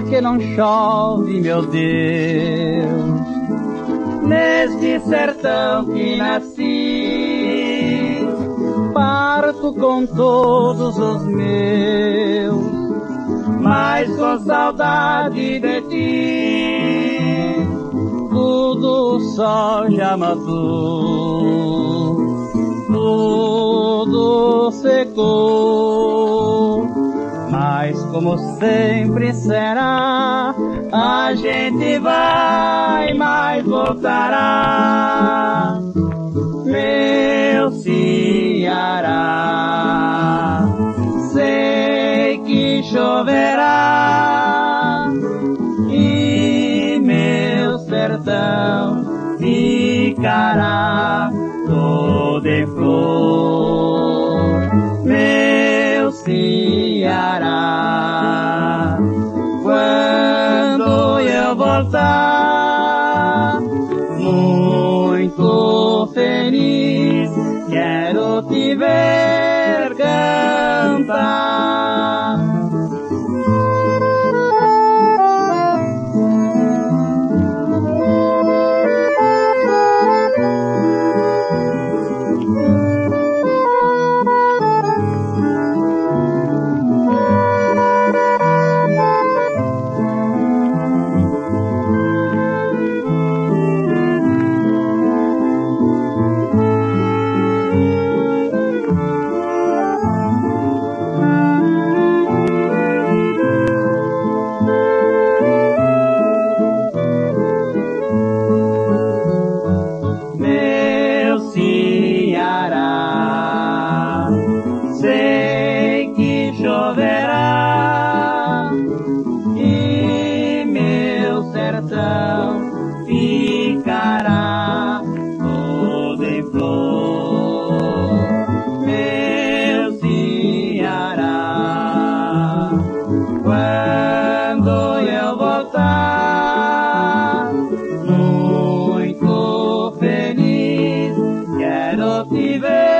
porque não chove, meu Deus. Neste sertão que nasci, parto com todos os meus, mas com saudade de ti, tudo o sol já matou, tudo secou mas como sempre será, a gente vai, mas voltará. Meu Ceará, sei que choverá e meu sertão ficará todo em flor. Meu Ceará, quando eu voltar, muito feliz baby.